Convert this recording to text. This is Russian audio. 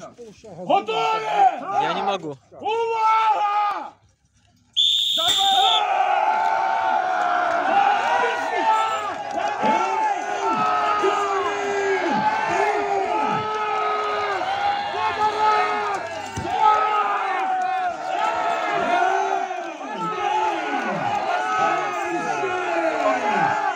Готовы! Я не могу. Увага! Yeah!